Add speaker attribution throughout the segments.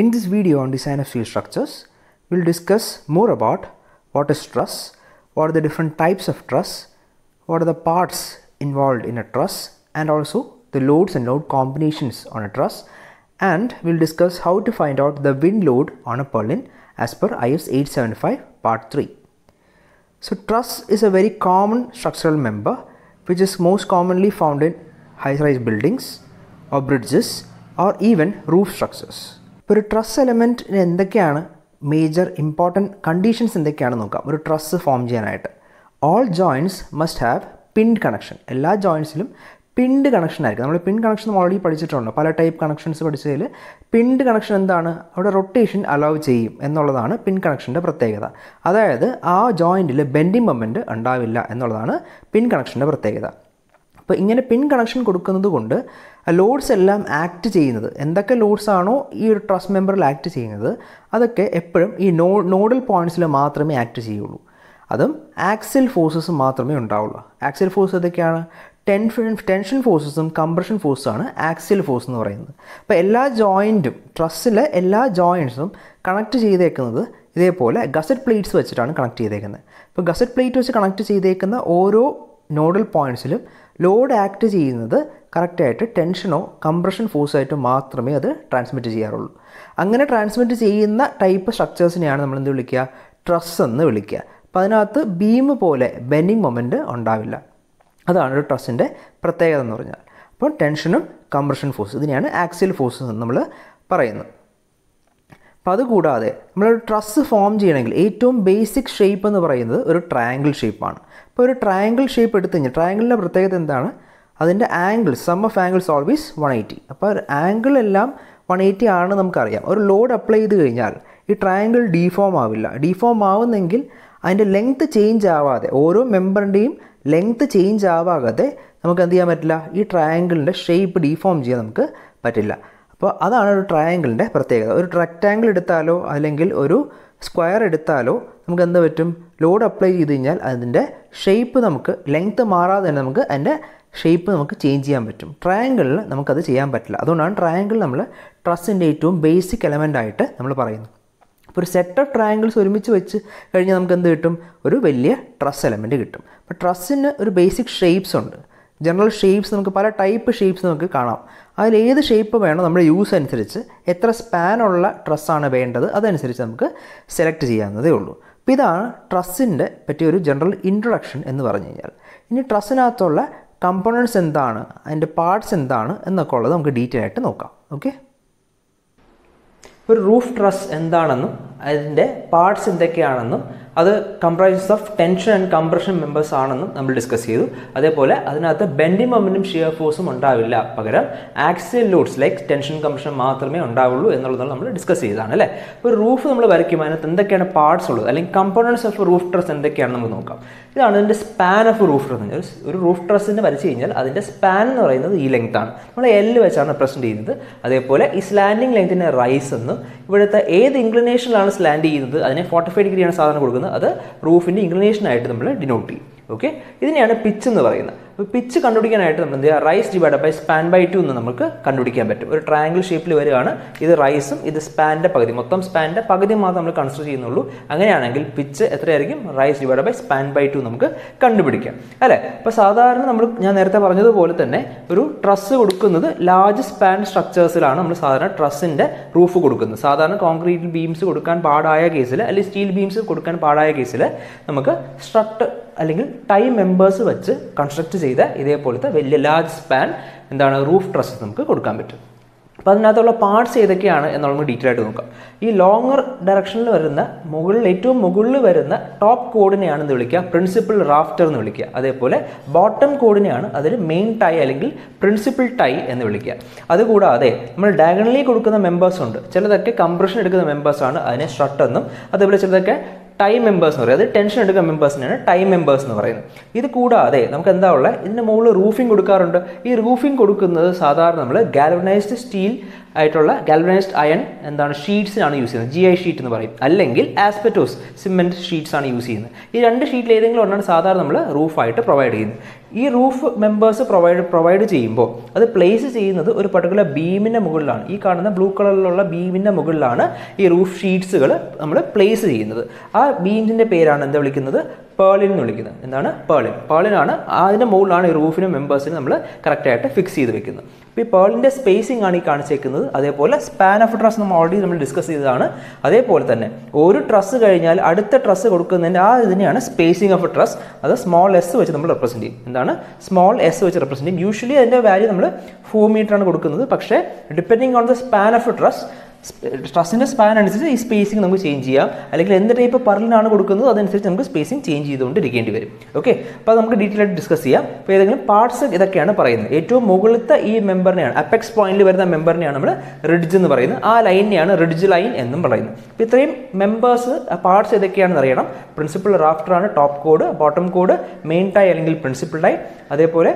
Speaker 1: In this video on design of steel structures, we'll discuss more about what is truss, what are the different types of truss, what are the parts involved in a truss, and also the loads and load combinations on a truss, and we'll discuss how to find out the wind load on a purlin as per IS 875 part 3. So truss is a very common structural member which is most commonly found in high-rise buildings or bridges or even roof structures. ഇപ്പോൾ ഒരു truss എലമെന്റിന് എന്തൊക്കെയാണ് major important conditions എന്തൊക്കെയാണ് നോക്കാം. ഒരു truss form ചെയ്യാനായിട്ട്. All joints must have pinned connection എല്ലാ ജോയിൻസിലും pinned connection ആയിരിക്കും. നമ്മൾ പിൻ കണക്ഷൻ ഓൾറെഡി പഠിച്ചിട്ടുണ്ട്. പല ടൈപ്പ് കണക്ഷൻസ് പഠിച്ചതിൽ പിൻഡ് കണക്ഷൻ എന്താണ്? അവിടെ റൊട്ടേഷൻ അലൗ ചെയ്യും എന്നുള്ളതാണ് പിൻ കണക്ഷന്റെ പ്രത്യേകത. അതായത് ആ ജോയിന്റിൽ ബെൻഡിങ് മൊമെന്റ് ഉണ്ടാവില്ല എന്നുള്ളതാണ് പിൻ കണക്ഷന്റെ പ്രത്യേകത. അപ്പോൾ ഇങ്ങനെ പിൻ കണക്ഷൻ കൊടുക്കുന്നത് കൊണ്ട് ലോഡ്സ് എല്ലാം ആക്ട് ചെയ്യുന്നത്. എന്തൊക്കെ ലോഡ്സ് ആണോ ഈ ഒരു ട്രസ്റ്റ് മെമ്പറിൽ ആക്ട് ചെയ്യുന്നത് അതൊക്കെ എപ്പോഴും ഈ നോ നോഡൽ പോയിന്റ്സിൽ മാത്രമേ ആക്ട് ചെയ്യുള്ളൂ. അതും ആക്സിൽ ഫോഴ്സസ് മാത്രമേ ഉണ്ടാവുള്ളൂ. ആക്സിൽ ഫോഴ്സ് ഏതൊക്കെയാണ്? ടെൻഷൻ ടെൻഷൻ ഫോഴ്സസും കംപ്രഷൻ ഫോഴ്സുമാണ് ആക്സിൽ ഫോഴ്സ് എന്ന് പറയുന്നത്. അപ്പോൾ എല്ലാ ജോയിന്റും ട്രസ്സിലെ എല്ലാ ജോയിന്റ്സും കണക്ട് ചെയ്തേക്കുന്നത് ഇതേപോലെ ഗസറ്റ് പ്ലേറ്റ്സ് വെച്ചിട്ടാണ് കണക്ട് ചെയ്തേക്കുന്നത്. അപ്പോൾ ഗസറ്റ് പ്ലേറ്റ് വെച്ച് കണക്ട് ചെയ്തേക്കുന്ന ഓരോ നോഡൽ പോയിന്റ്സിലും ലോഡ് ആക്ട് ചെയ്യുന്നത് കറക്റ്റായിട്ട് ടെൻഷനോ കംപ്രഷൻ ഫോഴ്സായിട്ടോ മാത്രമേ അത് ട്രാൻസ്മിറ്റ് ചെയ്യാറുള്ളൂ. അങ്ങനെ ട്രാൻസ്മിറ്റ് ചെയ്യുന്ന ടൈപ്പ് സ്ട്രക്ചേഴ്സിനെയാണ് നമ്മൾ എന്ത് വിളിക്കുക? ട്രസ് എന്ന് വിളിക്കുക. അപ്പോൾ അതിനകത്ത് ബീം പോലെ ബെൻഡിങ് മൊമെന്റ് ഉണ്ടാവില്ല. അതാണ് ഒരു ട്രസ്സിന്റെ പ്രത്യേകത എന്ന് പറഞ്ഞാൽ. അപ്പോൾ ടെൻഷനും കംപ്രഷൻ ഫോഴ്സ് ഇതിനെയാണ് ആക്സിൽ ഫോഴ്സ് എന്ന് നമ്മൾ പറയുന്നത്. അപ്പോൾ അതുകൂടാതെ നമ്മളൊരു ട്രസ് ഫോം ചെയ്യണമെങ്കിൽ ഏറ്റവും ബേസിക് ഷേപ്പ് എന്ന് പറയുന്നത് ഒരു ട്രയാങ്കിൾ ഷേപ്പാണ്. ഇപ്പോൾ ഒരു ട്രയാങ്കിൾ ഷേപ്പ് എടുത്തു കഴിഞ്ഞാൽ ട്രയാങ്കിളിന്റെ പ്രത്യേകത എന്താണ്? അതിന്റെ angle sum of angles always one eighty അപ്പോൾ ആംഗിൾ എല്ലാം വൺ എയ്റ്റി ആണ് നമുക്കറിയാം. ഒരു ലോഡ് അപ്ലൈ ചെയ്ത് കഴിഞ്ഞാൽ ഈ ട്രയാങ്കിൾ ഡീഫോം ആവില്ല. ഡീഫോം ആവുന്നെങ്കിൽ അതിന്റെ ലെങ്ത്ത് ചേഞ്ച് ആവാതെ ഓരോ മെമ്പറിന്റെയും ലെങ്ത്ത് ചേഞ്ച് ആവാതെ നമുക്ക് എന്ത് ചെയ്യാൻ പറ്റില്ല? ഈ ട്രയാങ്കിളിന്റെ ഷേപ്പ് ഡീഫോം ചെയ്യാൻ നമുക്ക് പറ്റില്ല. അപ്പോൾ അതാണ് ഒരു ട്രയാങ്കിളിന്റെ പ്രത്യേകത. ഒരു റെക്റ്റാങ്കിൾ എടുത്താലോ അല്ലെങ്കിൽ ഒരു സ്ക്വയർ എടുത്താലോ നമുക്ക് എന്ത് പറ്റും? ലോഡ് അപ്ലൈ ചെയ്ത് കഴിഞ്ഞാൽ അതിന്റെ ഷേപ്പ് നമുക്ക് ലെങ്ത്ത് മാറാതെ തന്നെ നമുക്ക് അതിന്റെ ഷേപ്പ് നമുക്ക് ചേഞ്ച് ചെയ്യാൻ പറ്റും. ട്രയാങ്കിളിൽ നമുക്കത് ചെയ്യാൻ പറ്റില്ല. അതുകൊണ്ടാണ് ട്രയാങ്കിൾ നമ്മൾ ട്രസ്സിന്റെ ഏറ്റവും ബേസിക് എലമെന്റ് ആയിട്ട് നമ്മൾ പറയുന്നത്. അപ്പോൾ ഒരു സെറ്റ് ഓഫ് ട്രയാങ്കിൾസ് ഒരുമിച്ച് വെച്ച് കഴിഞ്ഞാൽ നമുക്ക് എന്ത് കിട്ടും? ഒരു വലിയ ട്രസ് എലമെന്റ് കിട്ടും. അപ്പോൾ ട്രസ്സിന് ഒരു ബേസിക് ഷേപ്സ് ഉണ്ട്. ജനറൽ ഷേപ്സ് നമുക്ക് പല ടൈപ്പ് ഷേപ്സ് നമുക്ക് കാണാം. അതിൽ ഏത് ഷേപ്പ് വേണോ നമ്മുടെ യൂസ് അനുസരിച്ച് എത്ര സ്പാനുള്ള ട്രസ്സാണ് വേണ്ടത് അതനുസരിച്ച് നമുക്ക് സെലക്ട് ചെയ്യാവുന്നതേ ഉള്ളൂ. അപ്പോൾ ഇതാണ് ട്രസ്സിന്റെ പറ്റിയ ഒരു ജനറൽ ഇൻട്രൊഡക്ഷൻ എന്ന് പറഞ്ഞു കഴിഞ്ഞാൽ. ഇനി ട്രസ്സിനകത്തുള്ള കമ്പോണൻസ് എന്താണ്? അതിന്റെ പാർട്സ് എന്താണ്? എന്നൊക്കെ ഉള്ളത് നമുക്ക് ഡീറ്റെയിൽ ആയിട്ട് നോക്കാം. ഓക്കെ ഒരു റൂഫ് ട്രസ് എന്താണെന്നും അതിന്റെ പാർട്സ് എന്തൊക്കെയാണെന്നും അത് comprise of tension and compression members ആണെന്നും നമ്മൾ ഡിസ്കസ് ചെയ്തു. അതേപോലെ അതിനകത്ത് ബെൻഡിംഗ് മൊമെന്റും ഷിയർ ഫോഴ്സും ഉണ്ടാവില്ല പകരം axial loads like tension compression മാത്രമേ ഉണ്ടാവുള്ളൂ എന്നുള്ളതാണ് നമ്മൾ ഡിസ്കസ് ചെയ്തതാണ് അല്ലേ? ഒരു റൂഫ് നമ്മൾ വരയ്ക്കുമ്പോൾ അതിനകത്ത് എന്തൊക്കെയാണ് പാർട്സ് ഉള്ളത്? അല്ലെങ്കിൽ കമ്പോണൻസ് ഓഫ് റൂഫ് ട്രസ് എന്തൊക്കെയാണെന്ന് നമുക്ക് നോക്കാം. ഇതാണ് ഇതിന്റെ സ്പാൻ ഓഫ് റൂഫ് ട്രസ് ഒരു റൂഫ് ട്രസ്സിന്റെ വരച്ച് കഴിഞ്ഞാൽ അതിന്റെ സ്പാൻ എന്ന് പറയുന്നത് ഈ ലെങ്ത് ആണ്. നമ്മൾ എല്ല് വെച്ചാണ് പ്രസന്റ് ചെയ്യുന്നത്. അതേപോലെ ഈ സ്ലാൻഡിങ് ലെങ്തിന്റെ റൈസ് എന്ന് ഇവിടുത്തെ ഏത് ഇൻക്ലിനേഷനിലാണ് സ്ലാൻഡ് ചെയ്യുന്നത്? അതിനെ ഫോർട്ടി ഫൈവ് ഡിഗ്രിയാണ് സാധാരണ കൊടുക്കുന്നത്. അത് റൂഫിന്റെ ഇൻക്ലിനേഷനായിട്ട് നമ്മൾ ഡിനോട്ട് ചെയ്യും. ഓക്കെ ഇതിനെയാണ് പിച്ച് എന്ന് പറയുന്നത്. പിച്ച് കണ്ടുപിടിക്കാനായിട്ട് നമ്മൾ എന്ത് ചെയ്യുക rise divide by span by two എന്ന് നമുക്ക് കണ്ടുപിടിക്കാൻ പറ്റും. ഒരു ട്രയാങ്കിൾ ഷേപ്പിൽ വരികയാണ്. ഇത് റൈസും ഇത് സ്പാന്റെ പകുതി. മൊത്തം സ്പാന്റെ പകുതി മാത്രം നമ്മൾ കൺസിഡർ ചെയ്യുന്നുള്ളൂ. അങ്ങനെയാണെങ്കിൽ പിച്ച് എത്രയായിരിക്കും? Rise divide by span by two നമുക്ക് കണ്ടുപിടിക്കാം. അല്ലേ? അപ്പോൾ സാധാരണ നമ്മൾ ഞാൻ നേരത്തെ പറഞ്ഞതുപോലെ തന്നെ ഒരു ട്രസ് കൊടുക്കുന്നത് ലാർജ് സ്പാൻ സ്ട്രക്ചേഴ്സിലാണ് നമ്മൾ സാധാരണ ട്രസ്സിന്റെ റൂഫ് കൊടുക്കുന്നത്. സാധാരണ കോൺക്രീറ്റ് ബീംസ് കൊടുക്കാൻ പാടായ കേസിൽ അല്ലെങ്കിൽ സ്റ്റീൽ ബീംസ് കൊടുക്കാൻ പാടായ കേസിൽ നമുക്ക് സ്ട്രക്ട് അല്ലെങ്കിൽ ടൈ മെമ്പേഴ്സ് വെച്ച് കൺസ്ട്രക്ട് ചെയ്ത ഇതേപോലത്തെ വലിയ ലാർജ് സ്പാൻ എന്താണ് റൂഫ് ട്രസ് നമുക്ക് കൊടുക്കാൻ പറ്റും. അപ്പോൾ അതിനകത്തുള്ള പാർട്സ് ഏതൊക്കെയാണ് എന്ന് നമുക്ക് ഡീറ്റെയിൽ ആയിട്ട് നോക്കാം. ഈ ലോങ്ങർ ഡയറക്ഷനിൽ വരുന്ന മുകളിൽ ഏറ്റവും മുകളിൽ വരുന്ന ടോപ്പ് കോഡിനെയാണ് എന്ന് വിളിക്കുക? പ്രിൻസിപ്പൽ റാഫ്റ്റർ എന്ന് വിളിക്കുക. അതേപോലെ ബോട്ടം കോഡിനെയാണ് അതിൽ മെയിൻ ടൈ അല്ലെങ്കിൽ പ്രിൻസിപ്പൽ ടൈ എന്ന് വിളിക്കുക. അതുകൂടാതെ നമ്മൾ ഡയഗണലി കൊടുക്കുന്ന മെമ്പേഴ്സ് ഉണ്ട്. ചിലതൊക്കെ കംപ്രഷൻ എടുക്കുന്ന മെമ്പേഴ്സാണ് അതിനെ ഷർട്ട് എന്നും അതേപോലെ ചിലതൊക്കെ ടൈം മെമ്പേഴ്സ് എന്ന് പറയുന്നത് ടെൻഷൻ എടുക്കുന്ന മെമ്പേഴ്സിനാണ് ടൈം മെമ്പേഴ്സ് എന്ന് പറയുന്നത്. ഇത് കൂടാതെ നമുക്ക് എന്താ ഉള്ളത്? ഇതിന്റെ മുകളിൽ റൂഫിംഗ് കൊടുക്കാറുണ്ട്. ഈ റൂഫിംഗ് കൊടുക്കുന്നത് സാധാരണ നമ്മൾ ഗാൽവനൈസ്ഡ് സ്റ്റീൽ ആയിട്ടുള്ള ഗാൽവനൈസ്ഡ് അയൺ എന്താണ് ഷീറ്റ്സിനാണ് യൂസ് ചെയ്യുന്നത്. ജി ഐ ഷീറ്റ് എന്ന് പറയും. അല്ലെങ്കിൽ ആസ്പെറ്റോസ് സിമെന്റ് ഷീറ്റ്സ് ആണ് യൂസ് ചെയ്യുന്നത്. ഈ രണ്ട് ഷീറ്റിൽ ഏതെങ്കിലും ഒന്നാണ് സാധാരണ നമ്മൾ റൂഫായിട്ട് പ്രൊവൈഡ് ചെയ്യുന്നത്. ഈ റൂഫ് മെമ്പേഴ്സ് പ്രൊവൈഡ് പ്രൊവൈഡ് ചെയ്യുമ്പോൾ അത് പ്ലേസ് ചെയ്യുന്നത് ഒരു പർട്ടിക്കുലർ ബീമിന്റെ മുകളിലാണ്. ഈ കാണുന്ന ബ്ലൂ കളറിലുള്ള ബീമിന്റെ മുകളിലാണ് ഈ റൂഫ് ഷീറ്റ്സുകൾ നമ്മൾ പ്ലേസ് ചെയ്യുന്നത്. ആ ബീമിന്റെ പേരാണ് എന്താ വിളിക്കുന്നത്? പേളിൻ എന്ന് വിളിക്കുന്നത്. എന്താണ്? പേളിൻ പേളിനാണ് അതിന്റെ മുകളിലാണ് ഈ റൂഫിന് മെമ്പേഴ്സിന് നമ്മൾ കറക്റ്റായിട്ട് ഫിക്സ് ചെയ്ത് വെക്കുന്നത്. അപ്പോൾ ഈ പേളിന്റെ സ്പേസിംഗ് ആണ് ഈ കാണിച്ചേക്കുന്നത്. അതേപോലെ സ്പാൻ ഓഫ് ട്രസ് നമ്മൾ ഓൾറെഡി നമ്മൾ ഡിസ്കസ് ചെയ്തതാണ്. അതേപോലെ തന്നെ ഒരു ട്രസ് കഴിഞ്ഞാൽ അടുത്ത ട്രസ് കൊടുക്കുന്നതിന്റെ ആ ഇതിനെയാണ് സ്പേസിംഗ് ഓഫ് ട്രസ് അത് സ്മോൾ എസ് വെച്ച് നമ്മൾ റെപ്രസെന്റ് ചെയ്യും. എന്താണ്? സ്മോൾ എസ് വെച്ച് റെപ്രസെന്റ് ചെയ്യും. യൂഷ്വലി അതിന്റെ വാല്യൂ നമ്മൾ ഫോർ മീറ്റർ ആണ് കൊടുക്കുന്നത്. പക്ഷേ depending on the span of truss ട്രസ്സിന്റെ span അനുസരിച്ച് ഈ സ്പേസിംഗ് നമുക്ക് ചേഞ്ച് ചെയ്യാം. അല്ലെങ്കിൽ എന്ത് ടൈപ്പ് പർലിനാണ് കൊടുക്കുന്നത് അതനുസരിച്ച് നമുക്ക് സ്പേസിംഗ് ചേഞ്ച് ചെയ്തുകൊണ്ടിരിക്കേണ്ടി വരും. ഓക്കെ അപ്പോൾ നമുക്ക് ഡീറ്റെയിൽ ആയിട്ട് ഡിസ്കസ് ചെയ്യാം. അപ്പോൾ ഏതെങ്കിലും പാർട്സ് ഇതൊക്കെയാണ് പറയുന്നത്. ഏറ്റവും മുകളിലത്തെ ഈ മെമ്പറിനെയാണ് അപ്പെക്സ് പോയിന്റിൽ വരുന്ന മെമ്പറിനെയാണ് നമ്മൾ റിഡ്ജ് എന്ന് പറയുന്നത്. ആ ലൈനിനെയാണ് റിഡ്ജ് ലൈൻ എന്നും പറയുന്നത്. അപ്പോൾ ഇത്രയും മെമ്പേഴ്സ് പാർട്സ് ഏതൊക്കെയാണെന്ന് അറിയണം. പ്രിൻസിപ്പൽ റാഫ്റ്റർ ആണ് top cord bottom cord main tie അല്ലെങ്കിൽ പ്രിൻസിപ്പൽ ടൈ അതേപോലെ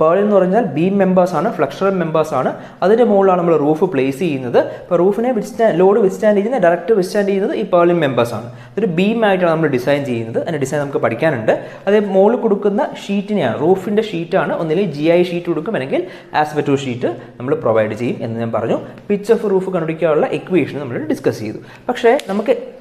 Speaker 1: പേൾ എന്ന് പറഞ്ഞാൽ ബീം മെമ്പേഴ്സാണ് ആണ് ഫ്ലക്ഷറൽ മെമ്പേഴ്സ് ആണ്. അതിന്റെ മുകളിലാണ് നമ്മൾ റൂഫ് പ്ലേസ് ചെയ്യുന്നത്. ഇപ്പോൾ റൂഫിനെ വിസ്റ്റാൻഡ് ലോഡ് വിസ്റ്റാൻഡ് ചെയ്യുന്ന ഡയറക്റ്റ് വിസ്റ്റാൻഡ് ചെയ്യുന്നത് ഈ പേളിൻ മെമ്പേഴ്സാണ് ഇതൊരു ബീം ആയിട്ടാണ് നമ്മൾ ഡിസൈൻ ചെയ്യുന്നത്. അതിന്റെ ഡിസൈൻ നമുക്ക് പഠിക്കാനുണ്ട്. അതേ മുകളിൽ കൊടുക്കുന്ന ഷീറ്റിനെയാണ് റൂഫിന്റെ ഷീറ്റാണ് ഒന്നില്ലെങ്കിൽ ജി ഐ ഷീറ്റ് കൊടുക്കും. അല്ലെങ്കിൽ ആസ്പെറ്റോ ഷീറ്റ് നമ്മൾ പ്രൊവൈഡ് ചെയ്യും എന്ന് ഞാൻ പറഞ്ഞു. പിച്ച് ഓഫ് റൂഫ് കണ്ടുപിടിക്കാനുള്ള എക്വേഷൻ നമ്മൾ ഡിസ്കസ് ചെയ്തു. പക്ഷേ നമുക്ക്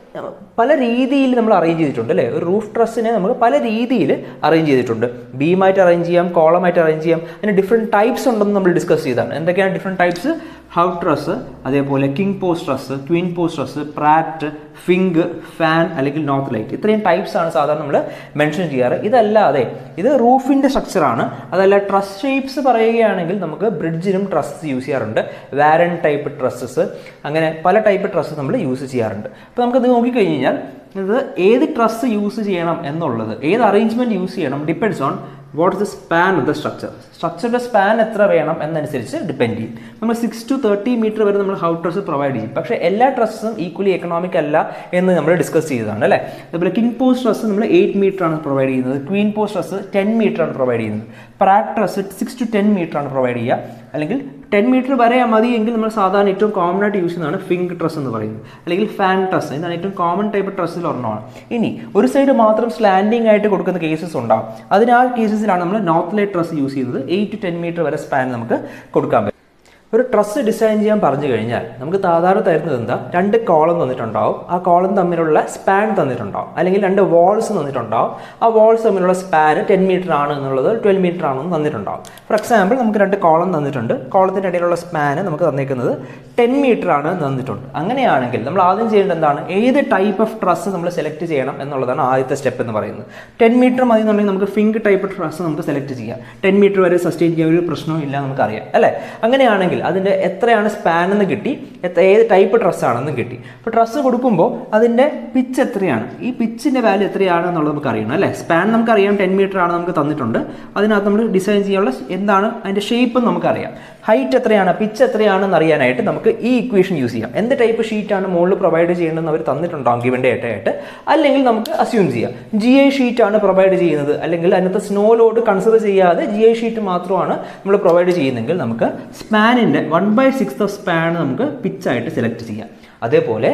Speaker 1: പല രീതിയിൽ നമ്മൾ അറേഞ്ച് ചെയ്തിട്ടുണ്ട് അല്ലേ? ഒരു റൂഫ് ട്രസ്സിനെ നമുക്ക് പല രീതിയിൽ അറേഞ്ച് ചെയ്തിട്ടുണ്ട്. ബീമായിട്ട് അറേഞ്ച് ചെയ്യാം കോളമായിട്ട് അറേഞ്ച് ചെയ്യാം. അതിന് ഡിഫറെന്റ് ടൈപ്സ് ഉണ്ടെന്ന് നമ്മൾ ഡിസ്കസ് ചെയ്താണ് എന്തൊക്കെയാണ് ഡിഫറെന്റ് ടൈപ്സ് ഹൗ ട്രസ് അതേപോലെ king post truss queen post truss Pratt Fink fan അല്ലെങ്കിൽ നോർത്ത് ലൈറ്റ് ഇത്രയും ടൈപ്സ് ആണ് സാധാരണ നമ്മൾ മെൻഷൻ ചെയ്യാറ്. ഇതല്ലാതെ ഇത് റൂഫിന്റെ സ്ട്രക്ചറാണ് അതല്ല ട്രസ് ഷേപ്സ് പറയുകയാണെങ്കിൽ നമുക്ക് ബ്രിഡ്ജിനും ട്രസ് യൂസ് ചെയ്യാറുണ്ട്. വാരൻ ടൈപ്പ് ട്രസ്സസ് അങ്ങനെ പല ടൈപ്പ് ട്രസ്സ് നമ്മൾ യൂസ് ചെയ്യാറുണ്ട്. അപ്പോൾ നമുക്കത് കഴിഞ്ഞാൽ ഇത് ഏത് ട്രസ് യൂസ് ചെയ്യണം എന്നുള്ളത് ഏത് അറേഞ്ച്മെന്റ് യൂസ് ചെയ്യണം depends on what is the span of the structure സ്ട്രക്ചറുടെ span എത്ര വേണം എന്നനുസരിച്ച് ഡിപ്പെൻഡ് ചെയ്യും. നമ്മൾ സിക്സ് ടു തേർട്ടി മീറ്റർ വരെ നമ്മൾ ഹൗ ട്രസ് പ്രൊവൈഡ് ചെയ്യും. പക്ഷേ എല്ലാ ട്രസ്സും ഈക്വലി എക്കണോമിക് അല്ല എന്ന് നമ്മൾ ഡിസ്കസ് ചെയ്തതാണ് അല്ലേ? അതുപോലെ കിങ് പോസ്റ്റ് ട്രസ് നമ്മൾ എയ്റ്റ് മീറ്റർ ആണ് പ്രൊവൈഡ് ചെയ്യുന്നത്. Queen post truss ten metre ആണ് പ്രൊവൈഡ് ചെയ്യുന്നത്. Pratt truss six to ten metre ആണ് പ്രൊവൈഡ് ചെയ്യുക. അല്ലെങ്കിൽ ടെൻ മീറ്റർ വരെ മതി എങ്കിൽ നമ്മൾ സാധാരണ ഏറ്റവും കോമൺ ആയിട്ട് യൂസ് ചെയ്യുന്നതാണ് ഫിങ്ക് ട്രസ് എന്ന് പറയുന്നത്. അല്ലെങ്കിൽ ഫാൻ ട്രസ് ഇതാണ് ഏറ്റവും കോമൺ ടൈപ്പ് ട്രസ്സിൽ ഒരെണ്ണമാണ്. ഇനി ഒരു സൈഡ് മാത്രം സ്ലാൻഡിംഗ് ആയിട്ട് കൊടുക്കുന്ന കേസസ് ഉണ്ടാവും. അതിന് ആ കേസസിലാണ് നമ്മൾ നോർത്ത് ലൈറ്റ് ട്രസ് യൂസ് ചെയ്യുന്നത്. എയ്റ്റ് ടു ടെൻ മീറ്റർ വരെ സ്പാൻ നമുക്ക് കൊടുക്കാൻ പറ്റും. ഒരു ട്രസ് ഡിസൈൻ ചെയ്യാൻ പറഞ്ഞു കഴിഞ്ഞാൽ നമുക്ക് സാധാരണ തരുന്നത് എന്താ? രണ്ട് കോളം തന്നിട്ടുണ്ടാവും. ആ കോളം തമ്മിലുള്ള സ്പാൻ തന്നിട്ടുണ്ടാവും. അല്ലെങ്കിൽ രണ്ട് വാൾസ് തന്നിട്ടുണ്ടാവും. ആ വാൾസ് തമ്മിലുള്ള സ്പാൻ ടെൻ മീറ്റർ ആണ് എന്നുള്ളത് ട്വൽവ് മീറ്റർ ആണെന്ന് തന്നിട്ടുണ്ടാവും. ഫോർ എക്സാമ്പിൾ നമുക്ക് രണ്ട് കോളം തന്നിട്ടുണ്ട്. കോളത്തിന്റെ ഇടയിലുള്ള സ്പാൻ നമുക്ക് തന്നിരിക്കുന്നത് ടെൻ മീറ്റർ ആണ് തന്നിട്ടുണ്ട്. അങ്ങനെയാണെങ്കിൽ നമ്മൾ ആദ്യം ചെയ്യേണ്ടത് എന്താണ്? ഏത് ടൈപ്പ് ഓഫ് ട്രസ് നമ്മൾ സെലക്ട് ചെയ്യണം എന്നുള്ളതാണ് ആദ്യത്തെ സ്റ്റെപ്പ് എന്ന് പറയുന്നത്. ടെൻ മീറ്റർ മതി എന്നുണ്ടെങ്കിൽ നമുക്ക് ഫിങ്ക് ടൈപ്പ് ട്രസ് നമുക്ക് സെലക്ട് ചെയ്യാം. ടെൻ മീറ്റർ വരെ സസ്റ്റെയിൻ ചെയ്യാൻ ഒരു പ്രശ്നവും ഇല്ല നമുക്കറിയാം. അല്ലേ? അങ്ങനെയാണെങ്കിൽ അതിന്റെ എത്രയാണ് സ്പാൻ എന്ന് കിട്ടി ഏത് ടൈപ്പ് ഡ്രസ്സാണെന്നും കിട്ടി. അപ്പോൾ ഡ്രസ്സ് കൊടുക്കുമ്പോൾ അതിന്റെ പിച്ച് എത്രയാണ്? ഈ പിച്ചിന്റെ വാല്യൂ എത്രയാണ് എന്നുള്ളത് നമുക്ക് അറിയണം അല്ലേ? സ്പാൻ നമുക്കറിയാം ടെൻ മീറ്റർ ആണ് നമുക്ക് തന്നിട്ടുണ്ട്. അതിനകത്ത് നമ്മൾ ഡിസൈൻ ചെയ്യാനുള്ള എന്താണ് അതിന്റെ ഷേപ്പ് നമുക്കറിയാം ഹൈറ്റ് എത്രയാണ് പിച്ച് എത്രയാണെന്ന് അറിയാനായിട്ട് നമുക്ക് ഈ ഇക്വേഷൻ യൂസ് ചെയ്യാം. എന്ത് ടൈപ്പ് ഷീറ്റാണ് മുകളിൽ പ്രൊവൈഡ് ചെയ്യേണ്ടതെന്ന് അവർ തന്നിട്ടുണ്ടോ ഗിവൻ ഡേറ്റ ആയിട്ട് അല്ലെങ്കിൽ നമുക്ക് അസ്യൂം ചെയ്യാം. ജി ഐ ഷീറ്റാണ് പ്രൊവൈഡ് ചെയ്യുന്നത്. അല്ലെങ്കിൽ അതിനകത്ത് സ്നോ ലോഡ് കൺസിഡർ ചെയ്യാതെ ജി ഐ ഷീറ്റ് മാത്രമാണ് നമ്മൾ പ്രൊവൈഡ് ചെയ്യുന്നതെങ്കിൽ നമുക്ക് സ്പാനിന്റെ one by six of span നമുക്ക് പിച്ചായിട്ട് സെലക്ട് ചെയ്യാം. അതേപോലെ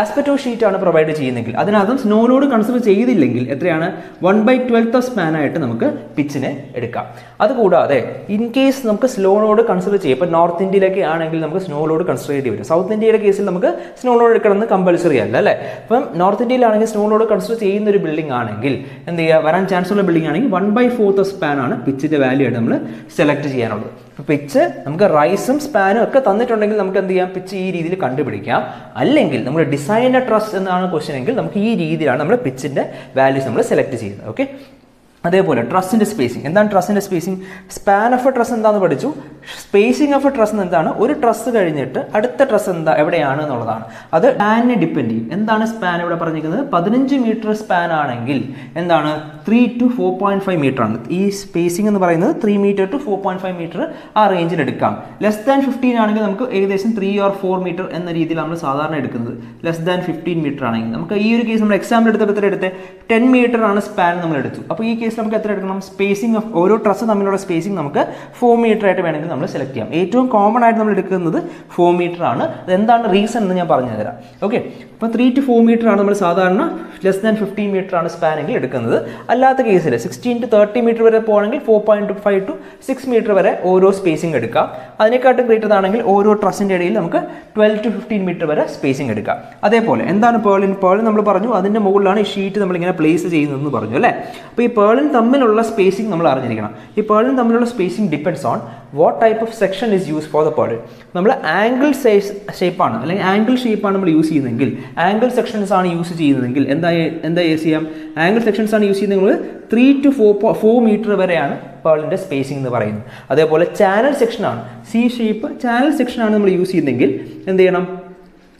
Speaker 1: ആസ്പെറ്റോ ഷീറ്റ് ആണ് പ്രൊവൈഡ് ചെയ്യുന്നെങ്കിൽ അതിനകത്തും സ്നോലോഡ് കൺസിഡർ ചെയ്തില്ലെങ്കിൽ എത്രയാണ്? One by twelfth of span ആയിട്ട് നമുക്ക് പിച്ചിനെ എടുക്കാം. അതുകൂടാതെ ഇൻ കേസ് നമുക്ക് സ്ലോ ലോഡ് കൺസിഡർ ചെയ്യുക ഇപ്പോൾ നോർത്ത് ഇന്ത്യയിലൊക്കെ ആണെങ്കിൽ നമുക്ക് സ്നോ ലോഡ് കൺസിഡർ ചെയ്യേണ്ടി വരും. സൗത്ത് ഇന്ത്യയുടെ കേസിൽ നമുക്ക് സ്നോ ലോഡ് എടുക്കണമെന്ന് കമ്പൽസറി അല്ല അല്ലേ? അപ്പം നോർത്ത് ഇന്ത്യയിലാണെങ്കിൽ സ്നോ ലോഡ് കൺസിഡർ ചെയ്യുന്ന ഒരു ബിൽഡിംഗ് ആണെങ്കിൽ എന്ത് ചെയ്യുക? വരാൻ ചാൻസ് ഉള്ള ബിൽഡിംഗ് ആണെങ്കിൽ വൺ ബൈ ഫോർത്ത് സ്പാൻ ആണ് പിച്ചിന്റെ വാല്യൂ ആയിട്ട് നമ്മൾ സെലക്ട് ചെയ്യാനുള്ളത്. ഇപ്പോൾ പിച്ച് നമുക്ക് റൈസും സ്പാനും ഒക്കെ തന്നിട്ടുണ്ടെങ്കിൽ നമുക്ക് എന്ത് ചെയ്യാം? പിച്ച് ഈ രീതിയിൽ കണ്ടുപിടിക്കാം. അല്ലെങ്കിൽ നമ്മൾ ഡിസൈനർ ട്രസ്റ്റ് എന്നാണ് ക്വസ്റ്റൻ എങ്കിൽ നമുക്ക് ഈ രീതിയിലാണ് നമ്മൾ പിച്ചിന്റെ വാല്യൂസ് നമ്മൾ സെലക്ട് ചെയ്യുന്നത്. ഓക്കെ അതേപോലെ ട്രസ്സിന്റെ സ്പേസിംഗ് എന്താണ് ട്രസ്സിന്റെ spacing span of a truss എന്താണെന്ന് പഠിച്ചു? സ്പേസിംഗ് ഓഫ് എ ട്രസ് എന്താണ്? ഒരു ട്രസ് കഴിഞ്ഞിട്ട് അടുത്ത ട്രസ് എന്താ? എവിടെയാണ് എന്നുള്ളതാണ്. അത് സ്പാനിനെ ഡിപ്പെൻഡ് ചെയ്യും. എന്താണ് സ്പാൻ ഇവിടെ പറഞ്ഞിരിക്കുന്നത്? പതിനഞ്ച് മീറ്റർ സ്പാൻ ആണെങ്കിൽ എന്താണ്? Three to four point five metre ആണ്. ഈ സ്പേസിംഗ് എന്ന് പറയുന്നത് three metre to four point five metre ആ റേഞ്ചിൽ എടുക്കാം. ലെസ് ദാൻ ഫിഫ്റ്റീൻ ആണെങ്കിൽ നമുക്ക് ഏകദേശം ത്രീ ഓർ ഫോർ മീറ്റർ എന്ന രീതിയിൽ നമ്മൾ സാധാരണ എടുക്കുന്നത്. ലെസ് ദാൻ ഫിഫ്റ്റീൻ മീറ്റർ ആണെങ്കിൽ. നമുക്ക് ഈ ഒരു കേസ് നമ്മൾ എക്സാമ്പിൾ എത്ര എടുത്ത്. ടെൻ മീറ്റർ ആണ് സ്പാൻ നമ്മൾ എടുത്തു. അപ്പോൾ ഈ കേസ് കേസിൽ നമുക്ക് എത്ര എടുക്കണം? സ്പേസിംഗ് ഓഫ് ഓരോ ട്രസ് തമ്മിലുള്ള സ്പേസിംഗ് നമുക്ക് ഫോർ മീറ്റർ ആയിട്ട് വേണമെങ്കിൽ നമ്മൾ സെലക്ട് ചെയ്യാം. ഏറ്റവും കോമൺ ആയിട്ട് നമ്മൾ എടുക്കുന്നത് ഫോർ മീറ്റർ ആണ്. എന്താണ് റീസൺ എന്ന് ഞാൻ പറഞ്ഞു തരാം ഓക്കെ അപ്പോൾ ത്രീ ടു ഫോർ മീറ്റർ ആണ് നമ്മൾ സാധാരണ ലെസ് ദാൻ ഫിഫ്റ്റീൻ മീറ്റർ ആണ് സ്പാനെങ്കിൽ എടുക്കുന്നത്. അല്ലാത്ത കേസിൽ സിക്സ്റ്റീൻ ടു തേർട്ടി മീറ്റർ വരെ പോകണമെങ്കിൽ four point five to six metre വരെ ഓരോ സ്പേസിംഗ് എടുക്കാം. അതിനെക്കാട്ടും ഗ്രേറ്റർ ആണെങ്കിൽ ഓരോ ട്രസിന്റെ ഇടയിൽ നമുക്ക് ട്വൽവ് ടു ഫിഫ്റ്റീൻ മീറ്റർ വരെ സ്പേസിംഗ് എടുക്കാം. അതേപോലെ എന്താണ് പേളിൻ പേളിൻ നമ്മൾ പറഞ്ഞു അതിന്റെ മുകളിലാണ് ഈ ഷീറ്റ് നമ്മളിങ്ങനെ പ്ലേസ് ചെയ്യുന്നതെന്ന് പറഞ്ഞു അല്ലേ? അപ്പോൾ ഈ പേളിൻ തമ്മിലുള്ള സ്പേസിംഗ് നമ്മൾ അറിഞ്ഞിരിക്കണം. ഈ പേളിൻ തമ്മിലുള്ള spacing depends on what type of section is use for the purlin നമ്മൾ ആംഗിൾ സൈസ് ഷേപ്പാണ് അല്ലെങ്കിൽ ആംഗിൾ ഷേപ്പാണ് നമ്മൾ യൂസ് ചെയ്യുന്നതെങ്കിൽ ആംഗിൾ സെക്ഷൻസ് ആണ് യൂസ് ചെയ്യുന്നതെങ്കിൽ എന്താ എന്താ യൂസ് ചെയ്യാം? ആംഗിൾ സെക്ഷൻസ് ആണ് യൂസ് ചെയ്യുന്നത് നിങ്ങൾ three to four four metre വരെയാണ് പേളിന്റെ സ്പേസിംഗ് എന്ന് പറയുന്നത്. അതേപോലെ ചാനൽ സെക്ഷനാണ് സി ഷേപ്പ് ചാനൽ സെക്ഷനാണ് നമ്മൾ യൂസ് ചെയ്യുന്നതെങ്കിൽ എന്ത് ചെയ്യണം?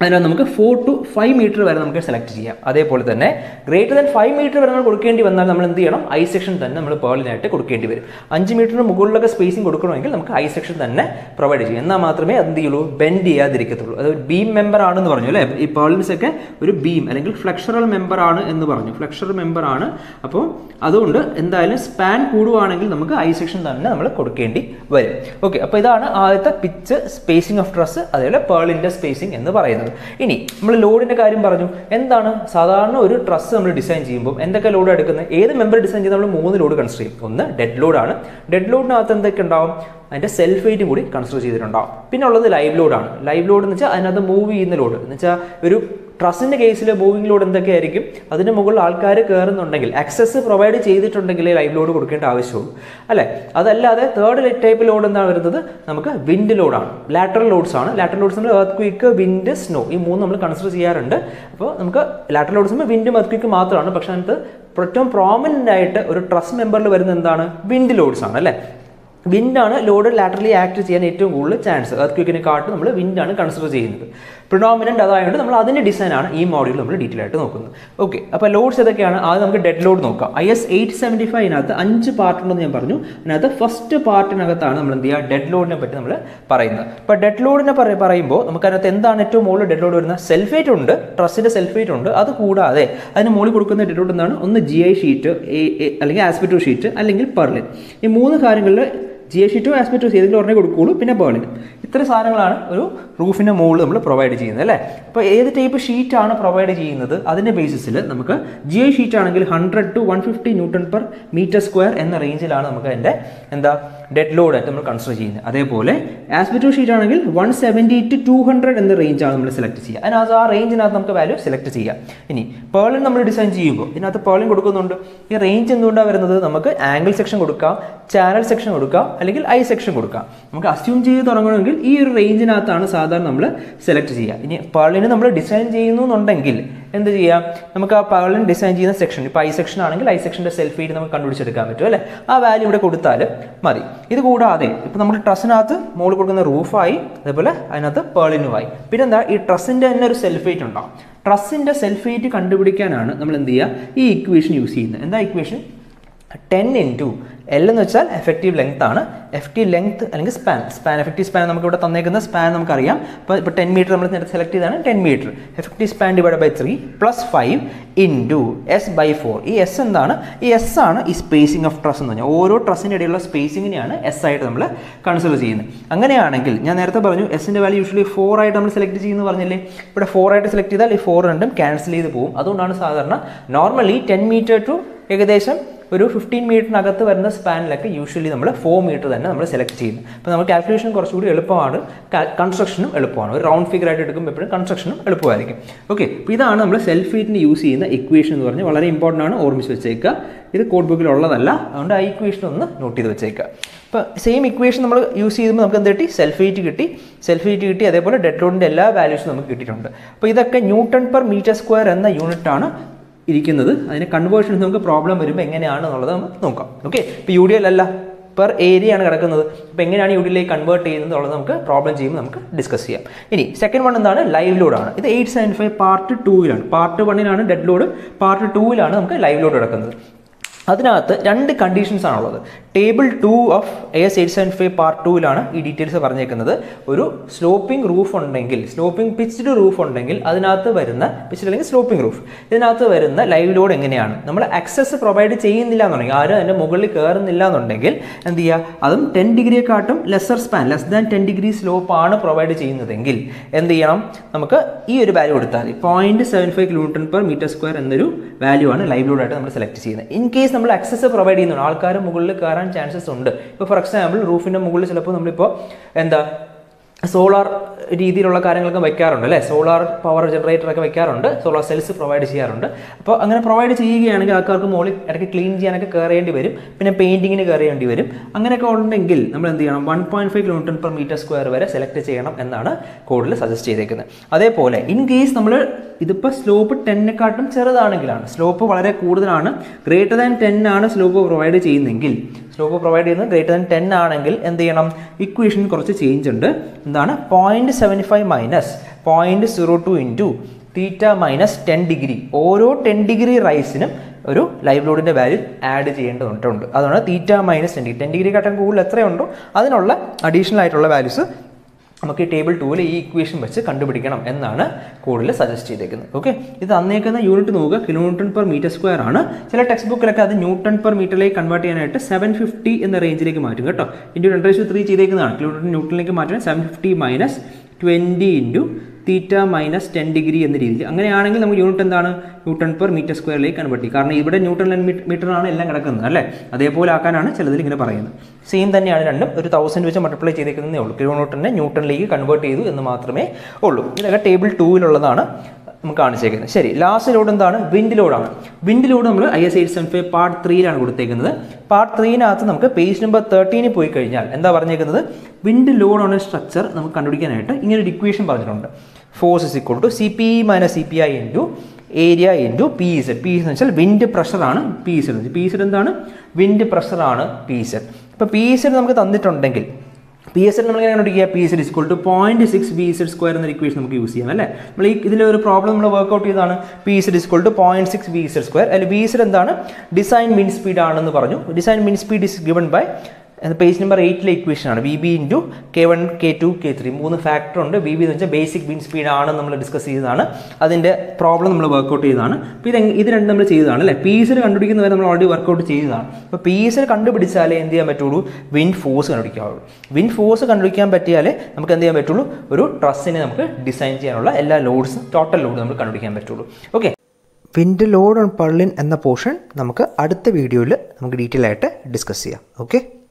Speaker 1: അതിനകത്ത് നമുക്ക് ഫോർ ടു ഫൈവ് മീറ്റർ വരെ നമുക്ക് സെലക്ട് ചെയ്യാം. അതേപോലെ തന്നെ ഗ്രേറ്റർ ദാൻ ഫൈവ് മീറ്റർ വരെ നമ്മൾ കൊടുക്കേണ്ടി വന്നാൽ നമ്മൾ എന്ത് ചെയ്യണം? ഐ സെക്ഷൻ തന്നെ നമ്മൾ പേളിനായിട്ട് കൊടുക്കേണ്ടി വരും. അഞ്ച് മീറ്ററിന് മുകളിലൊക്കെ സ്പേസിംഗ് കൊടുക്കണമെങ്കിൽ നമുക്ക് ഐ സെക്ഷൻ തന്നെ പ്രൊവൈഡ് ചെയ്യും. എന്നാൽ മാത്രമേ അത് എന്ത് ചെയ്യുള്ളൂ? ബെൻഡ് ചെയ്യാതിരിക്കത്തുള്ളൂ. അത് ബീം മെമ്പർ ആണെന്ന് പറഞ്ഞു അല്ലേ? ഈ പേളിൻസ് ഒക്കെ ഒരു ബീം അല്ലെങ്കിൽ ഫ്ലക്ഷറൽ മെമ്പർ ആണ് എന്ന് പറഞ്ഞു. ഫ്ലക്ഷർ മെമ്പർ ആണ്. അപ്പോൾ അതുകൊണ്ട് എന്തായാലും സ്പാൻ കൂടുവാണെങ്കിൽ നമുക്ക് ഐ സെക്ഷൻ തന്നെ നമ്മൾ കൊടുക്കേണ്ടി വരും. ഓക്കെ അപ്പോൾ ഇതാണ് ആദ്യത്തെ പിച്ച് സ്പേസിംഗ് ഓഫ് ഡ്രസ്സ് അതേപോലെ പേളിന്റെ സ്പേസിംഗ് എന്ന് പറയുന്നത്. ഇനി നമ്മൾ ലോഡിന്റെ കാര്യം പറഞ്ഞു. എന്താണ്? സാധാരണ ഒരു ട്രസ് നമ്മൾ ഡിസൈൻ ചെയ്യുമ്പോൾ എന്തൊക്കെ ലോഡ് എടുക്കുന്നത്? ഏത് മെമ്പർ ഡിസൈൻ ചെയ്ത് നമ്മൾ മൂന്ന് ലോഡ് കൺസിഡർ ചെയ്യും. ഒന്ന് ഡെഡ് ലോഡാണ് ഡെഡ് ലോഡിനകത്ത് എന്തൊക്കെ ഉണ്ടാവും? അതിന്റെ സെൽഫ് വെയിറ്റും കൂടി കൺസിഡർ ചെയ്തിട്ടുണ്ടാവും. പിന്നെ ഉള്ളത് ലൈവ് ലോഡാണ് ലൈവ് ലോഡ് എന്ന് വെച്ചാൽ അതിനകത്ത് മൂവ് ചെയ്യുന്ന ലോഡ് എന്ന് വെച്ചാൽ ഒരു ട്രസിന്റെ കേസിൽ മൂവിംഗ് ലോഡ് എന്തൊക്കെ ആയിരിക്കും അതിന് മുകളിൽ ആൾക്കാർ കയറുന്നുണ്ടെങ്കിൽ ആക്സസ് പ്രൊവൈഡ് ചെയ്തിട്ടുണ്ടെങ്കിൽ ലൈവ് ലോഡ് കൊടുക്കേണ്ട ആവശ്യമുള്ളൂ. അല്ലേ? അതല്ലാതെ തേർഡ് ടൈപ്പ് ലോഡ് എന്താണ് വരുന്നത്? നമുക്ക് വിൻഡ് ലോഡാണ് ലാറ്ററൽ ലോഡ്സ് ആണ്. ലാറ്ററൽ ലോഡ്സ് നമ്മൾ എർത്ത് ക്വിക്ക് വിൻഡ് സ്നോ ഈ മൂന്ന് നമ്മൾ കൺസിഡർ ചെയ്യാറുണ്ട്. അപ്പോൾ നമുക്ക് ലാറ്ററൽ ലോഡ്സ് വിൻഡും എർത്ത് ക്വിക്ക് മാത്രമാണ്. പക്ഷേ അതിനകത്ത് ഏറ്റവും പ്രോമിനന്റ് ആയിട്ട് ഒരു ട്രസ്റ്റ് മെമ്പറിൽ വരുന്ന എന്താണ്? വിൻഡ് ലോഡ്സ് ആണ്. അല്ലേ? വിൻഡാണ് ലോഡ് ലാറ്ററലി ആക്ട് ചെയ്യാൻ ഏറ്റവും കൂടുതൽ ചാൻസ് എർത്ത് ക്വിക്കിനെ കാട്ടും നമ്മൾ വിൻഡാണ് കൺസിഡർ ചെയ്യുന്നത്. പ്രിഡോമിനന്റ് അതായതുകൊണ്ട് നമ്മൾ അതിന്റെ ഡിസൈനാണ് ഈ മോഡ്യൂൾ നമ്മൾ ഡീറ്റെയിൽ ആയിട്ട് നോക്കുന്നത്. ഓക്കെ അപ്പോൾ ലോഡ്സ് ഏതൊക്കെയാണ്? ആദ്യം നമുക്ക് ഡെഡ് ലോഡ് നോക്കാം. ഐ എസ് എയ്റ്റ് സെവന്റി ഫൈവിനകത്ത് അഞ്ച് പാർട്ട് ഉണ്ടെന്ന് ഞാൻ പറഞ്ഞു. അതിനകത്ത് ഫസ്റ്റ് പാർട്ടിനകത്താണ് നമ്മൾ എന്ത് ചെയ്യുക? ഡെഡ് ലോഡിനെ പറ്റി നമ്മൾ പറയുന്നത്. അപ്പോൾ ഡെഡ് ലോഡിനെ പറ പറയുമ്പോൾ നമുക്കതിനകത്ത് എന്താണ് ഏറ്റവും മുകളിൽ ഡെഡ് ലോഡ് വരുന്നത്? സെൽഫേറ്റ് ഉണ്ട് ട്രസ്സിന്റെ സെൽഫേറ്റ് ഉണ്ട്. അത് കൂടാതെ അതിന് മുകളിൽ കൊടുക്കുന്ന ഡെഡ് ലോഡ് എന്താണ്? ഒന്ന് ജി ഐ ഷീറ്റ് അല്ലെങ്കിൽ ആസ്പിറ്റോ ഷീറ്റ് അല്ലെങ്കിൽ പെർലിൻ ഈ മൂന്ന് കാര്യങ്ങളിൽ ജി എ ഷീറ്റും ആസ്പെക്റ്റോ ഏതെങ്കിലും ഒരെണ്ണേ കൊടുക്കുകയുള്ളൂ പിന്നെ ബേണിന് ഇത്ര സാധനങ്ങളാണ് ഒരു റൂഫിന്റെ മുകളിൽ നമ്മൾ പ്രൊവൈഡ് ചെയ്യുന്നത് അല്ലേ? അപ്പോൾ ഏത് ടൈപ്പ് ഷീറ്റാണ് പ്രൊവൈഡ് ചെയ്യുന്നത്? അതിന്റെ ബേസിസിൽ നമുക്ക് ജി ഐ ഷീറ്റ് ആണെങ്കിൽ hundred to one fifty newton per metre square എന്ന റേഞ്ചിലാണ് നമുക്ക് അതിന്റെ എന്താ ഡെഡ് ലോഡ് ആയിട്ട് നമ്മൾ കൺസിഡർ ചെയ്യുന്നത്. അതേപോലെ ആസ്പെക്റ്റോ ഷീറ്റ് ആണെങ്കിൽ one seventy to two hundred എന്ന ആണ് നമ്മൾ സെലക്ട് ചെയ്യുക. അതിനകത്ത് ആ റേഞ്ചിനകത്ത് നമുക്ക് വാല്യൂ സെലക്ട് ചെയ്യാം. ഇനി പേളിൻ നമ്മൾ ഡിസൈൻ ചെയ്യുമ്പോൾ ഇതിനകത്ത് പേളിൻ കൊടുക്കുന്നുണ്ട്. ഈ റേഞ്ച് എന്തുകൊണ്ടാണ് വരുന്നത്? നമുക്ക് ആംഗിൾ സെക്ഷൻ കൊടുക്കാം ചാനൽ സെക്ഷൻ കൊടുക്കാം അല്ലെങ്കിൽ ഐ സെക്ഷൻ കൊടുക്കാം. നമുക്ക് അസ്യൂം ചെയ്ത് തുടങ്ങണമെങ്കിൽ ഈ ഒരു റേഞ്ചിനകത്താണ് സാധാരണ നമ്മൾ സെലക്ട് ചെയ്യുക. ഇനി പേളിന് നമ്മൾ ഡിസൈൻ ചെയ്യുന്നു എന്നുണ്ടെങ്കിൽ എന്ത് ചെയ്യാം? നമുക്ക് ആ പേളിൻ ഡിസൈൻ ചെയ്യുന്ന സെക്ഷൻ ഇപ്പോൾ ഐ സെക്ഷൻ ആണെങ്കിൽ ഐ സെക്ഷന്റെ സെൽഫ് വെയിറ്റ് നമുക്ക് കണ്ടുപിടിച്ചെടുക്കാൻ പറ്റും അല്ലേ? ആ വാല്യൂ ഇവിടെ കൊടുത്താൽ മതി. ഇത് കൂടാതെ ഇപ്പോൾ നമ്മൾ ട്രസ്സിനകത്ത് മുകളിൽ കൊടുക്കുന്ന റൂഫായി അതേപോലെ അതിനകത്ത് പേളിനുമായി പിന്നെ എന്താ ഈ ട്രസ്സിന്റെ തന്നെ ഒരു സെൽഫ് വെയിറ്റ് ഉണ്ടാവും. ട്രസ്സിന്റെ സെൽഫ് വെയിറ്റ് കണ്ടുപിടിക്കാനാണ് നമ്മൾ എന്ത് ചെയ്യുക? ഈ ഇക്വേഷൻ യൂസ് ചെയ്യുന്നത്. എന്താ ഇക്വേഷൻ ടെൻ ഇന്റു എൽ എന്ന് വെച്ചാൽ എഫക്റ്റീവ് ലെങ്ത് ആണ്. എഫ് ടി ലെങ്ത് അല്ലെങ്കിൽ സ്പാൻ സ്പാൻ എഫക്റ്റീവ് സ്പാൻ നമുക്ക് ഇവിടെ തന്നേക്കുന്ന സ്പാൻ നമുക്കറിയാം. അപ്പോൾ ഇപ്പോൾ ടെൻ മീറ്റർ നമ്മൾ നേരത്തെ സെലക്ട് ചെയ്താണ് ten metre effective span divide by three plus five into S by four ഈ എസ് എന്താണ്? ഈ എസ് ആണ് ഈ സ്പേസിംഗ് ഓഫ് ട്രസ് എന്ന് പറഞ്ഞാൽ ഓരോ ട്രസ്സിന്റെ ഇടയിലുള്ള സ്പേസിങ്ങിനെയാണ് എസ് ആയിട്ട് നമ്മൾ കൺസിഡർ ചെയ്യുന്നത്. അങ്ങനെയാണെങ്കിൽ ഞാൻ നേരത്തെ പറഞ്ഞു എസിന്റെ വാല്യൂ യൂഷ്വലി ഫോർ ആയിട്ട് നമ്മൾ സെലക്ട് ചെയ്യുന്നു പറഞ്ഞില്ലേ? ഇവിടെ ഫോർ ആയിട്ട് സെലക്ട് ചെയ്താൽ ഈ ഫോർ രണ്ടും ക്യാൻസൽ ചെയ്ത് പോകും അതുകൊണ്ടാണ് സാധാരണ നോർമലി ടെൻ മീറ്റർ ടു ഏകദേശം ഒരു ഫിഫ്റ്റീൻ മീറ്ററിനകത്ത് വരുന്ന സ്പാനിലൊക്കെ യൂഷ്വലി നമ്മൾ ഫോർ മീറ്റർ തന്നെ നമ്മൾ സെലക്ട് ചെയ്യുന്നത് അപ്പോൾ നമ്മൾ കാൽക്കുലേഷൻ കുറച്ചുകൂടി എളുപ്പമാണ്. കൺസ്ട്രക്ഷനും എളുപ്പമാണ്. ഒരു റൗണ്ട് ഫിഗർ ആയിട്ട് എടുക്കുമ്പോൾ എപ്പോഴും കൺസ്ട്രക്ഷനും എളുപ്പമായിരിക്കും. ഓക്കെ അപ്പോൾ ഇതാണ് നമ്മൾ സെൽഫ് ഹീറ്റിന് യൂസ് ചെയ്യുന്ന ഇക്വേഷൻ എന്ന് പറഞ്ഞാൽ വളരെ ഇമ്പോർട്ടന്റ് ആണ് ഓർമ്മിച്ച് വെച്ചേക്കുക. ഇത് കോഡ് ബുക്കിൽ ഉള്ളതല്ല. അതുകൊണ്ട് ആ ഇക്വേഷൻ ഒന്ന് നോട്ട് ചെയ്ത് വെച്ചേക്കുക. അപ്പോൾ സെയിം ഇക്വേഷൻ നമ്മൾ യൂസ് ചെയ്യുമ്പോൾ നമുക്ക് എന്ത് കിട്ടി? സെൽഫ് ഹീറ്റ് കിട്ടി. സെൽഫ് ഹീറ്റ് കിട്ടി അതേപോലെ ഡെഡ് ലോഡിന്റെ എല്ലാ വാല്യൂസും നമുക്ക് കിട്ടിയിട്ടുണ്ട്. അപ്പോൾ ഇതൊക്കെ ന്യൂട്ടൺ പെർ മീറ്റർ സ്ക്വയർ എന്ന യൂണിറ്റാണ് ഇരിക്കുന്നത്. അതിന് കൺവേർഷൻസ് നമുക്ക് പ്രോബ്ലം വരുമ്പോൾ എങ്ങനെയാണ് എന്നുള്ളത് നമുക്ക് നോക്കാം. ഓക്കെ ഇപ്പോൾ യു ഡി എൽ അല്ല. പെർ ഏരിയ ആണ് കിടക്കുന്നത്. അപ്പോൾ എങ്ങനെയാണ് യു ഡി എൽ കൺവേർട്ട് ചെയ്യുന്നത് എന്നുള്ളത് നമുക്ക് പ്രോബ്ലം ചെയ്യുമ്പോൾ നമുക്ക് ഡിസ്കസ് ചെയ്യാം. ഇനി സെക്കൻഡ് വൺ എന്താണ്? ലൈവ് ലോഡാണ് ഇത് എയ്റ്റ് സെവൻ ഫൈവ് പാർട്ട് ടൂവിലാണ് പാർട്ട് വണ്ണിലാണ് ഡെഡ് ലോഡ് പാർട്ട് ടൂവിലാണ് നമുക്ക് ലൈവ് ലോഡ് കിടക്കുന്നത്. അതിനകത്ത് രണ്ട് കണ്ടീഷൻസ് ആണുള്ളത്. Table two of A eight seven five part ടൂവിലാണ് ഈ ഡീറ്റെയിൽസ് പറഞ്ഞേക്കുന്നത്. ഒരു സ്ലോപ്പിംഗ് റൂഫ് ഉണ്ടെങ്കിൽ സ്ലോപ്പിംഗ് പിച്ച്ഡ് റൂഫ് ഉണ്ടെങ്കിൽ അതിനകത്ത് വരുന്ന പിച്ച്ഡ് അല്ലെങ്കിൽ സ്ലോപ്പിംഗ് റൂഫ് ഇതിനകത്ത് വരുന്ന ലൈവ് ലോഡ് എങ്ങനെയാണ്? നമ്മൾ ആക്സസ് പ്രൊവൈഡ് ചെയ്യുന്നില്ല എന്നുണ്ടെങ്കിൽ ആരും അതിന്റെ മുകളിൽ കയറുന്നില്ല എന്നുണ്ടെങ്കിൽ എന്ത് ചെയ്യുക അതും ten ഡിഗ്രിയെക്കാട്ടും lesser span less than ten degree slope ആണ് പ്രൊവൈഡ് ചെയ്യുന്നതെങ്കിൽ എന്ത് ചെയ്യണം? നമുക്ക് ഈ ഒരു വാല്യൂ കൊടുത്താൽ point seven five kilometre per metre square എന്നൊരു വാല്യൂ ആണ് ലൈവ് ലോഡായിട്ട് നമ്മൾ സെലക്ട് ചെയ്യുന്നത്. ഇൻ കേസ് നമ്മൾ അക്സസ് പ്രൊവൈഡ് ചെയ്യുന്നുണ്ട്. ആൾക്കാർ മുകളിൽ കയറാൻ ചാൻസസ് ഉണ്ട്. ഇപ്പോൾ ഫോർ എക്സാമ്പിൾ റൂഫിന്റെ മുകളിൽ ചിലപ്പോൾ നമ്മളിപ്പോൾ എന്താ സോളാർ രീതിയിലുള്ള കാര്യങ്ങളൊക്കെ വെക്കാറുണ്ട് അല്ലേ? സോളാർ പവർ ജനറേറ്റർ ഒക്കെ വെക്കാറുണ്ട് സോളാർ സെൽസ് പ്രൊവൈഡ് ചെയ്യാറുണ്ട്. അപ്പോൾ അങ്ങനെ പ്രൊവൈഡ് ചെയ്യുകയാണെങ്കിൽ ആൾക്കാർക്ക് മുകളിൽ ഇടയ്ക്ക് ക്ലീൻ ചെയ്യാനൊക്കെ കയറേണ്ടി വരും പിന്നെ പെയിന്റിങ്ങിന് കയറേണ്ടി വരും. അങ്ങനെയൊക്കെ ഉണ്ടെങ്കിൽ നമ്മൾ എന്ത് ചെയ്യണം? One point five kilometre per metre square വരെ സെലക്ട് ചെയ്യണം എന്നാണ് കോഡിൽ സജസ്റ്റ് ചെയ്തേക്കുന്നത്. അതേപോലെ ഇൻ കേസ് നമ്മൾ ഇതിപ്പോൾ സ്ലോപ്പ് ടെന്നിനെക്കാട്ടും ചെറുതാണെങ്കിലാണ് സ്ലോപ്പ് വളരെ കൂടുതലാണ് ഗ്രേറ്റർ ദാൻ ടെൻ ആണ് സ്ലോപ്പ് പ്രൊവൈഡ് ചെയ്യുന്നതെങ്കിൽ സ്ലോപ്പ് പ്രൊവൈഡ് ചെയ്യുന്നത് ഗ്രേറ്റർ ദാൻ ടെൻ ആണെങ്കിൽ എന്ത് ചെയ്യണം? ഇക്വേഷൻ കുറച്ച് ചേഞ്ച് ഉണ്ട്. എന്താണ്? Point seventy five minus point zero two into theta minus ten degree ഓരോ ടെൻ ഡിഗ്രി റൈസിനും ഒരു ലൈവ് ലോഡിന്റെ വാല്യൂ ആഡ് ചെയ്യേണ്ടതുണ്ട്. അതുകൊണ്ട് theta minus ten degree ten degree ഘട്ടം കൂടുതൽ എത്രയുണ്ടോ അതിനുള്ള അഡീഷണൽ ആയിട്ടുള്ള വാല്യൂസ് നമുക്ക് ഈ ടേബിൾ ടൂവിൽ ഈ ഇക്വേഷൻ വെച്ച് കണ്ടുപിടിക്കണം എന്നാണ് കൂടുതൽ സജസ്റ്റ് ചെയ്തേക്കുന്നത്. ഓക്കെ ഇത് തന്നേക്കുന്ന യൂണിറ്റ് നോക്കുക. കിലോമീറ്റർ പെർ മീറ്റർ സ്ക്വയർ ആണ്. ചില ടെക്സ്റ്റ് ബുക്കിലൊക്കെ അത് ന്യൂട്ടൺ പെർ മീറ്ററിലേക്ക് കൺവേർട്ട് ചെയ്യാനായിട്ട് സെവൻ ഫിഫ്റ്റി എന്ന റേഞ്ചിലേക്ക് മാറ്റും കേട്ടോ. ഇന്റു രണ്ട് റേഷ്യോ ത്രീ ചെയ്തേക്കുന്നതാണ്. കിലോമീറ്റർ ന്യൂട്ടണിലേക്ക് മാറ്റാൻ seven fifty minus twenty into theta minus ten degree എന്ന രീതിയിൽ. അങ്ങനെയാണെങ്കിൽ നമുക്ക് യൂണിറ്റ് എന്താണ്? ന്യൂട്ടൺ പെർ മീറ്റർ സ്ക്വയറിലേക്ക് കൺവേർട്ട് ചെയ്യും. കാരണം ഇവിടെ ന്യൂട്ടൺ മീറ്ററാണ് എല്ലാം കിടക്കുന്നത് അല്ലേ? അതേപോലെ ആക്കാനാണ് ചിലതിൽ ഇങ്ങനെ പറയുന്നത്. സെയിം തന്നെയാണ് രണ്ടും. ഒരു തൗസൻഡ് വെച്ച് മൾട്ടിപ്ലൈ ചെയ്തേക്കുന്നതേ ഉള്ളൂ. കിലോ ന്യൂട്ടനെ ന്യൂട്ടണിലേക്ക് കൺവേർട്ട് ചെയ്തു എന്ന് മാത്രമേ ഉള്ളൂ. ഇതൊക്കെ ടേബിൾ ടൂവിലുള്ളതാണ് നമുക്ക് കാണിച്ചേക്കുന്നത്. ശരി. ലാസ്റ്റ് ലോഡ് എന്താണ്? വിൻഡ് ലോഡാണ് വിൻഡ് ലോഡ് നമ്മൾ I S eight seven five part ത്രീയിലാണ് കൊടുത്തേക്കുന്നത്. പാർട്ട് ത്രീനകത്ത് നമുക്ക് പേജ് നമ്പർ തേർട്ടീനിൽ പോയി കഴിഞ്ഞാൽ എന്താ പറഞ്ഞേക്കുന്നത്? വിൻഡ് ലോഡ് ഓൺ സ്ട്രക്ചർ നമുക്ക് കണ്ടുപിടിക്കാനായിട്ട് ഇങ്ങനെ ഒരു ഇക്വേഷൻ പറഞ്ഞിട്ടുണ്ട്. Force is equal to C P minus C P I into area into P Z P എന്ന് വെച്ചാൽ വിൻഡ് പ്രഷറാണ് പി സെഡ് പി സെഡ് എന്താണ്? വിൻഡ് പ്രഷറാണ് പി സെഡ് ഇപ്പോൾ പി സെഡ് നമുക്ക് തന്നിട്ടുണ്ടെങ്കിൽ പി എസ് എൽ നമ്മൾ എങ്ങനെ കണ്ടുപിടിക്കുക P S is equal to point six B Z square എന്ന ഇക്വേഷൻ നമുക്ക് യൂസ് ചെയ്യാം അല്ലേ? നമ്മൾ ഈ ഇതിലെ ഒരു പ്രോബ്ലം നമ്മൾ വർക്ക്ഔട്ട് ചെയ്തതാണ്. P S L is equal to point six B Z square അല്ലെങ്കിൽ ബി സെഡ് എന്താണ്? ഡിസൈൻ മിൻ സ്പീഡ് ആണെന്ന് പറഞ്ഞു. Design min speed is given by page number എയ്റ്റിലെ equation ആണ്. V B into K one K two K three മൂന്ന് factor ഉണ്ട്. V B എന്ന് വെച്ചാൽ ബേസിക് വിൻ സ്പീഡ് ആണ് നമ്മൾ ഡിസ്കസ് ചെയ്തതാണ്. അതിന്റെ പ്രോബ്ലം നമ്മൾ വർക്ക്ഔട്ട് ചെയ്തതാണ്. അപ്പോൾ ഇത് ഇത് രണ്ട് നമ്മൾ ചെയ്തതാണ് അല്ലേ? പി എസ് കണ്ടുപിടിക്കുന്നവരെ നമ്മൾ ഓൾറെഡി വർക്ക്ഔട്ട് ചെയ്തതാണ്. അപ്പോൾ പി എസ് കണ്ടുപിടിച്ചാലേ എന്ത് ചെയ്യാൻ പറ്റുള്ളൂ? വിൻ ഫോഴ്സ് കണ്ടുപിടിക്കാവുള്ളൂ. വിൻ ഫോഴ്സ് കണ്ടുപിടിക്കാൻ പറ്റിയാലേ നമുക്ക് എന്ത് ചെയ്യാൻ പറ്റുള്ളൂ? ഒരു ട്രസ്സിനെ നമുക്ക് ഡിസൈൻ ചെയ്യാനുള്ള എല്ലാ ലോഡ്സും ടോട്ടൽ ലോഡ് നമുക്ക് കണ്ടുപിടിക്കാൻ പറ്റുള്ളൂ. Okay wind load on purlin എന്ന പോർഷൻ നമുക്ക് അടുത്ത വീഡിയോയിൽ നമുക്ക് ഡീറ്റെയിൽ ആയിട്ട് ഡിസ്കസ് ചെയ്യാം. ഓക്കെ